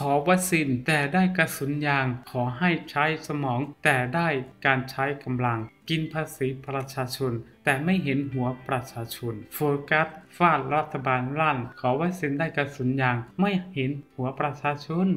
ขอวัคซีนแต่ได้กระสุนยาง ขอให้ใช้สมองแต่ได้การใช้กำลัง กินภาษีประชาชน แต่ไม่เห็นหัวประชาชน โฟกัสฟาดรัฐบาลลั่น ขอวัคซีนได้กระสุนยาง ไม่เห็นหัวประชาชน